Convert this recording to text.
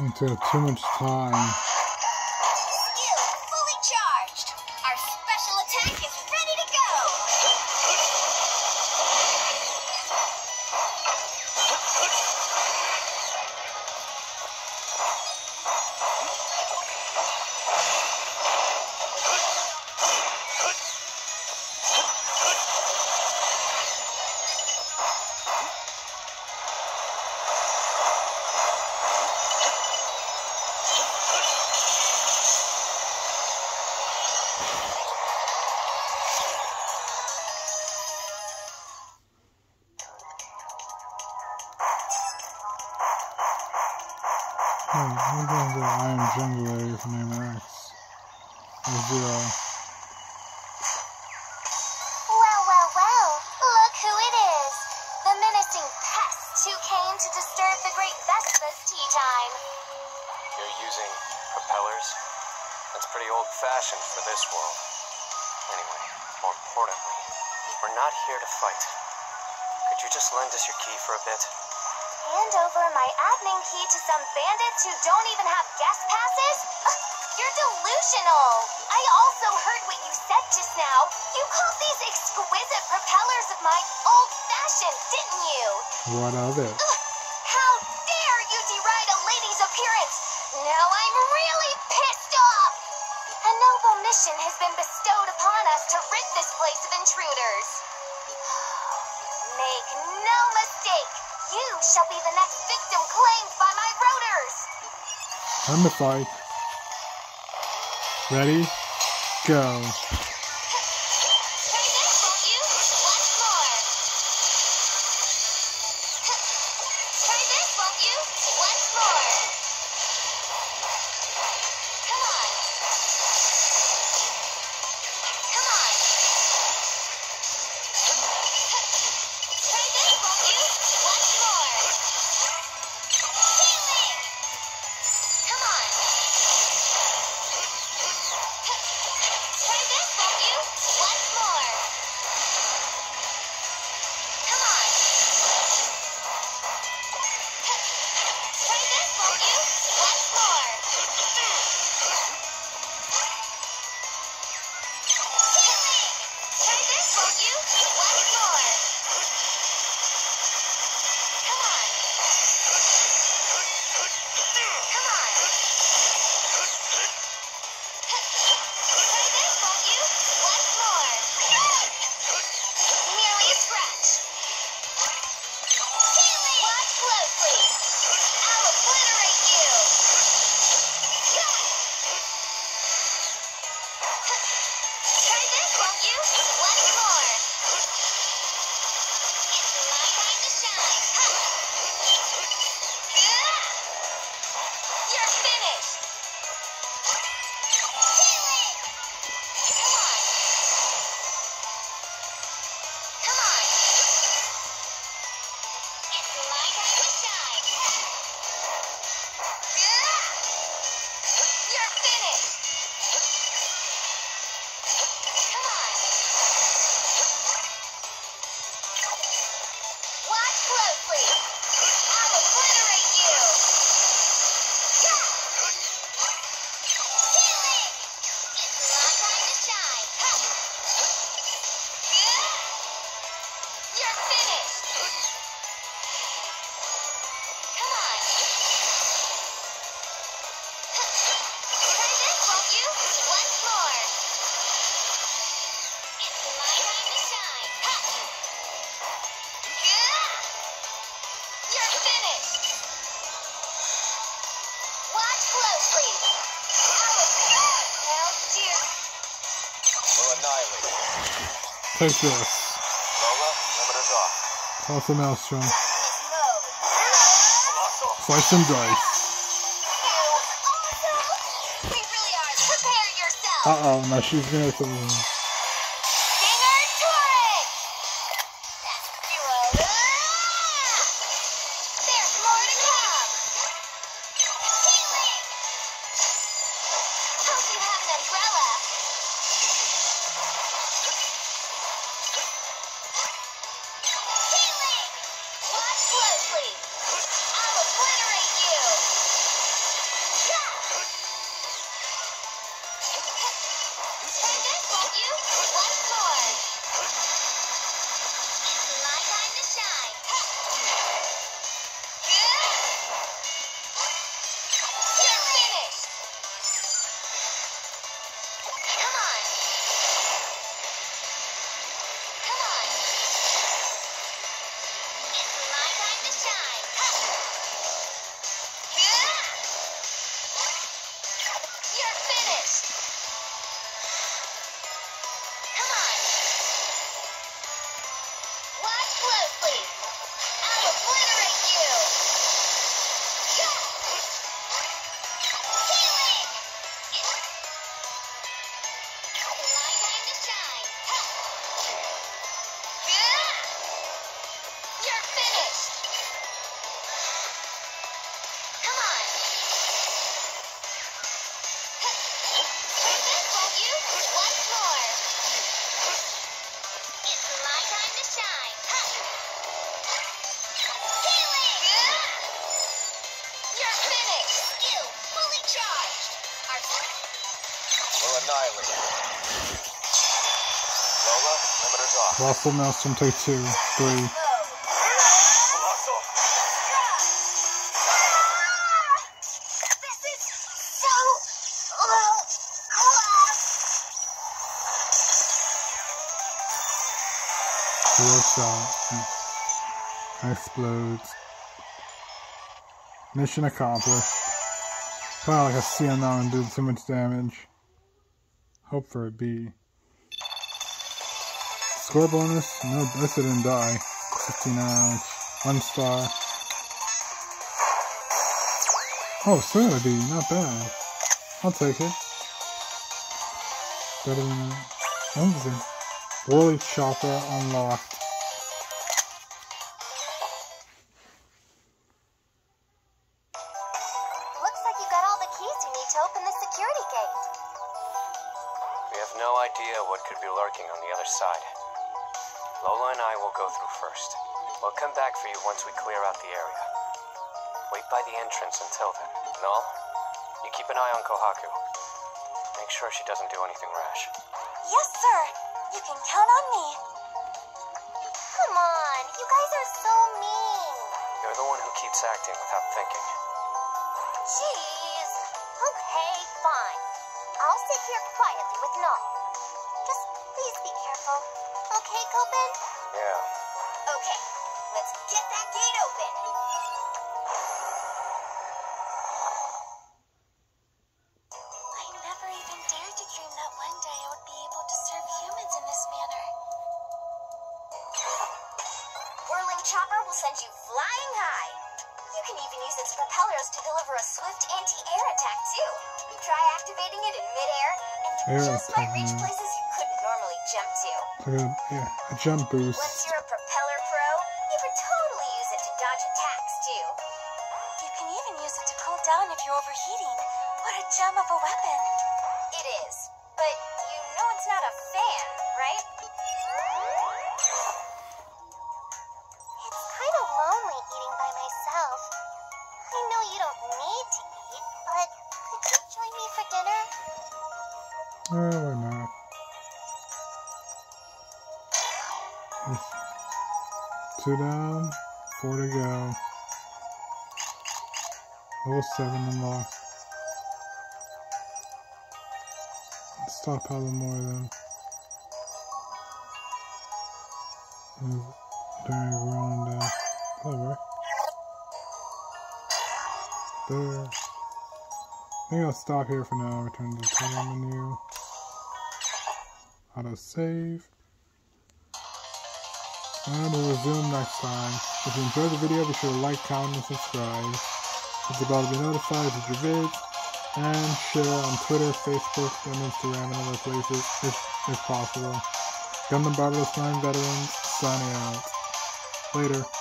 Until too much time. I'm going to the Iron Jungle area for Name X. Or Zero. Well, well, well. Look who it is. The menacing pests who came to disturb the great Vespa's tea time. You're using propellers? That's pretty old fashioned for this world. Anyway, more importantly, we're not here to fight. Could you just lend us your key for a bit? Hand over my admin key to some bandits who don't even have guest passes? You're delusional. I also heard what you said just now. You called these exquisite propellers of mine old-fashioned, didn't you? What of it? Ugh, How dare you deride a lady's appearance? Now I'm really pissed off. A noble mission has been bestowed upon us to rid this place of intruders. Make no mistake, you shall be the next victim claimed by my rotors. Time to fight. Ready? Go. Take this. Lola, limiters off. Toss a maelstrom. Slice and dice. You awesome. We really are. Prepare yourself. Uh oh, now she's gonna. Stinger Colossal Maelstrom take two, three. So. Explodes. Mission accomplished. Probably like a CM9 and did too much damage. Hope for a B. Score bonus? No, I didn't die. 15 ouch. One star. Oh, so a B. Not bad. I'll take it. Better than anything. Oh, Whirling Chopper unlocked. Looks like you got all the keys you need to open the security gate. We have no idea what could be lurking on the other side. Lola and I will go through first. We'll come back for you once we clear out the area. Wait by the entrance until then. Null, you keep an eye on Kohaku. Make sure she doesn't do anything rash. Yes, sir. You can count on me. Come on, you guys are so mean. You're the one who keeps acting without thinking. Jeez. Okay, fine. I'll sit here quietly with Null. Okay, Copen? Yeah. Okay, let's get that gate open. I never even dared to dream that one day I would be able to serve humans in this manner. Whirling Chopper will send you flying high. You can even use its propellers to deliver a swift anti-air attack too. Try activating it in midair, and you Air just might reach places normally jump to. Like a, yeah, a jump boost. Once you're a propeller pro, you can totally use it to dodge attacks too. You can even use it to cool down if you're overheating. What a gem of a weapon. It is. But you know it's not a fan, right? It's kind of lonely eating by myself. I know you don't need to eat, but could you join me for dinner? Oh, why Two down, four to go. Level seven unlocked. Stop having more of them. Move during rolling down. Clever. There. I think I'll stop here for now. Return to the title menu. Auto save. And we'll resume next time. If you enjoyed the video, be sure to like, comment, and subscribe. Hit the bell to be notified of future vids. And share on Twitter, Facebook, and Instagram and other places if, if possible. Gundam Barbaros 9 Veterans, signing out. Later.